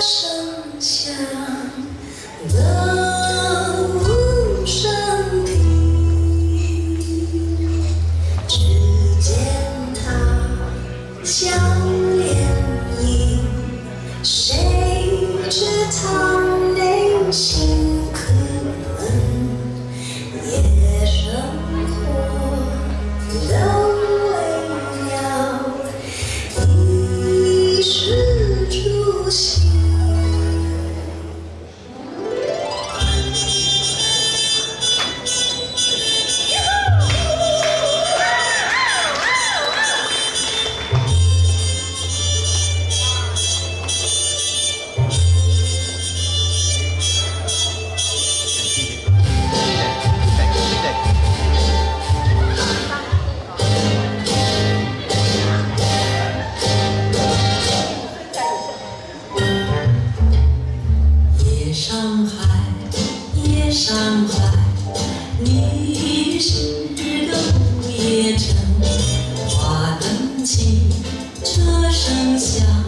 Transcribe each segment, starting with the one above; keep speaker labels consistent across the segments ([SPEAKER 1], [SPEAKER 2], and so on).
[SPEAKER 1] 声响。你是个不夜城，华灯起，车声响。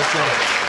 [SPEAKER 1] That's right.